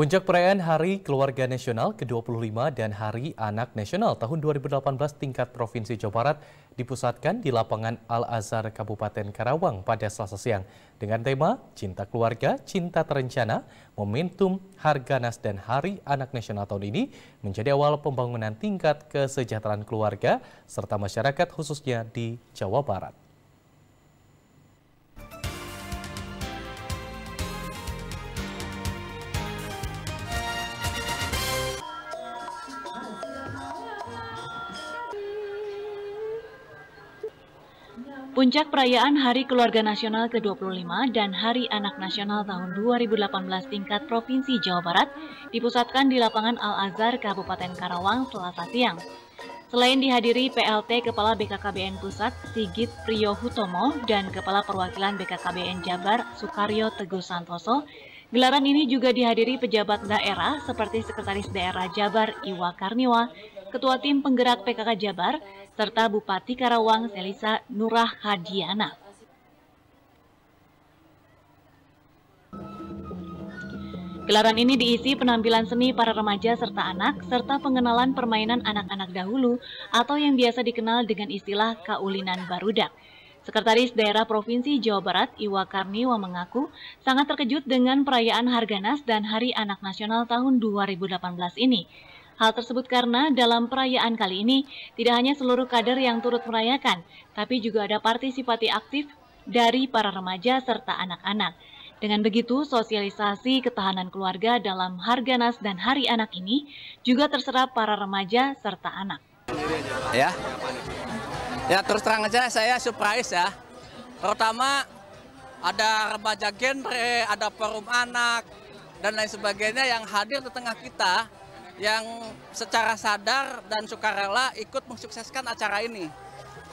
Puncak perayaan Hari Keluarga Nasional ke-25 dan Hari Anak Nasional tahun 2018 tingkat Provinsi Jawa Barat dipusatkan di lapangan Al-Azhar Kabupaten Karawang pada selasa siang dengan tema Cinta Keluarga, Cinta Terencana, Momentum Harganas dan Hari Anak Nasional tahun ini menjadi awal pembangunan tingkat kesejahteraan keluarga serta masyarakat khususnya di Jawa Barat. Puncak perayaan Hari Keluarga Nasional ke-25 dan Hari Anak Nasional tahun 2018 tingkat Provinsi Jawa Barat dipusatkan di lapangan Al-Azhar Kabupaten Karawang selasa siang. Selain dihadiri PLT Kepala BKKBN Pusat Sigit Priyo Hutomo dan Kepala Perwakilan BKKBN Jabar Sukaryo Teguh Santoso, gelaran ini juga dihadiri pejabat daerah seperti Sekretaris Daerah Jabar Iwa Karniwa, Ketua Tim Penggerak PKK Jabar, serta Bupati Karawang Selisa Nurah Hadiana. Gelaran ini diisi penampilan seni para remaja serta anak, serta pengenalan permainan anak-anak dahulu atau yang biasa dikenal dengan istilah kaulinan barudak. Sekretaris Daerah Provinsi Jawa Barat, Iwa Karniwa mengaku sangat terkejut dengan perayaan Harganas dan Hari Anak Nasional tahun 2018 ini. Hal tersebut karena dalam perayaan kali ini tidak hanya seluruh kader yang turut merayakan, tapi juga ada partisipasi aktif dari para remaja serta anak-anak. Dengan begitu, sosialisasi ketahanan keluarga dalam Harganas dan Hari Anak ini juga terserap para remaja serta anak. Ya, ya terus terang aja saya surprise ya. Terutama ada remaja genre, ada forum anak, dan lain sebagainya yang hadir di tengah kita yang secara sadar dan sukarela ikut mensukseskan acara ini.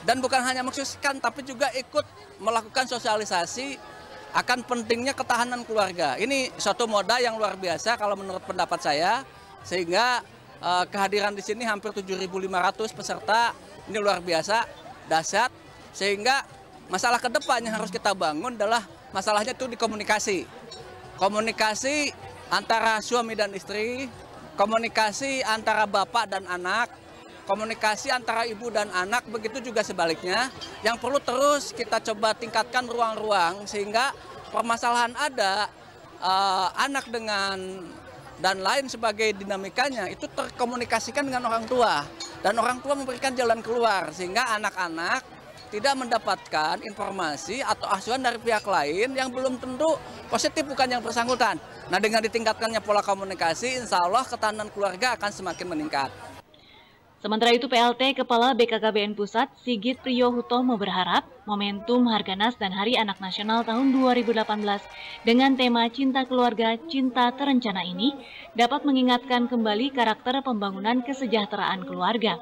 Dan bukan hanya mensukseskan, tapi juga ikut melakukan sosialisasi akan pentingnya ketahanan keluarga. Ini suatu moda yang luar biasa kalau menurut pendapat saya, sehingga eh, kehadiran di sini hampir 7.500 peserta, ini luar biasa, dahsyat, sehingga masalah ke depan yang harus kita bangun adalah masalahnya itu di komunikasi. Komunikasi antara suami dan istri, komunikasi antara bapak dan anak, komunikasi antara ibu dan anak, begitu juga sebaliknya. Yang perlu terus kita coba tingkatkan ruang-ruang sehingga permasalahan ada, uh, anak dengan dan lain sebagai dinamikanya itu terkomunikasikan dengan orang tua dan orang tua memberikan jalan keluar sehingga anak-anak tidak mendapatkan informasi atau asuhan dari pihak lain yang belum tentu positif bukan yang bersangkutan. Nah dengan ditingkatkannya pola komunikasi, insya Allah ketahanan keluarga akan semakin meningkat. Sementara itu PLT Kepala BKKBN Pusat Sigit Priyo Hutomo berharap momentum Harganas dan Hari Anak Nasional tahun 2018 dengan tema Cinta Keluarga, Cinta Terencana ini dapat mengingatkan kembali karakter pembangunan kesejahteraan keluarga.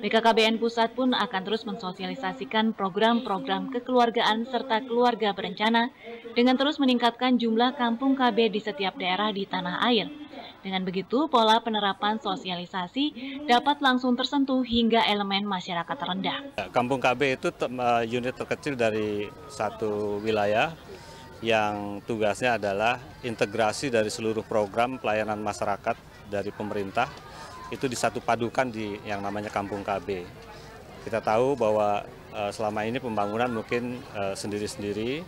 BKKBN Pusat pun akan terus mensosialisasikan program-program kekeluargaan serta keluarga berencana dengan terus meningkatkan jumlah kampung KB di setiap daerah di tanah air. Dengan begitu, pola penerapan sosialisasi dapat langsung tersentuh hingga elemen masyarakat rendah. Kampung KB itu eh, unit terkecil dari satu wilayah yang tugasnya adalah integrasi dari seluruh program pelayanan masyarakat dari pemerintah itu di satu padukan di yang namanya Kampung KB. Kita tahu bahwa uh, selama ini pembangunan mungkin uh, sendiri-sendiri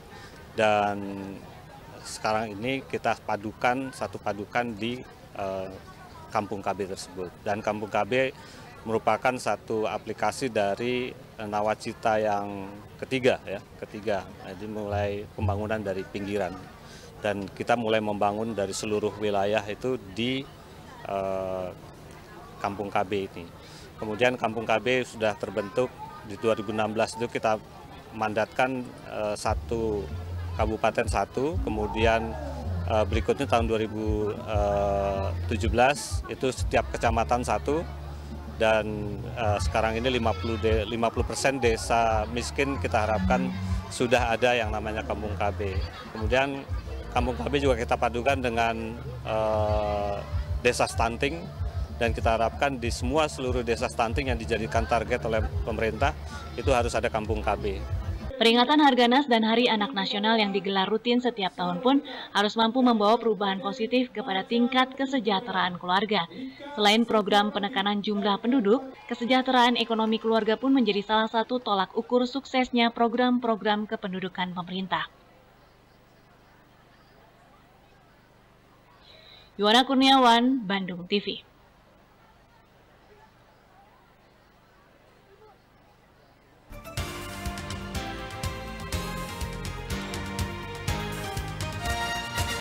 dan sekarang ini kita padukan satu padukan di uh, Kampung KB tersebut. Dan Kampung KB merupakan satu aplikasi dari nawacita yang ketiga ya, ketiga. Jadi mulai pembangunan dari pinggiran dan kita mulai membangun dari seluruh wilayah itu di uh, Kampung KB ini. Kemudian Kampung KB sudah terbentuk di 2016 itu kita mandatkan satu kabupaten satu, kemudian uh, berikutnya tahun 2017 eh, itu setiap kecamatan satu dan uh, sekarang ini 50 de, 50 persen desa miskin kita harapkan sudah ada yang namanya kampung KB. Kemudian kampung KB juga kita padukan dengan desa stunting dan kita harapkan di semua seluruh desa stunting yang dijadikan target oleh pemerintah itu harus ada kampung KB. Peringatan Harganas dan Hari Anak Nasional yang digelar rutin setiap tahun pun harus mampu membawa perubahan positif kepada tingkat kesejahteraan keluarga. Selain program penekanan jumlah penduduk, kesejahteraan ekonomi keluarga pun menjadi salah satu tolak ukur suksesnya program-program kependudukan pemerintah. Yuwana Kurniawan, Bandung TV.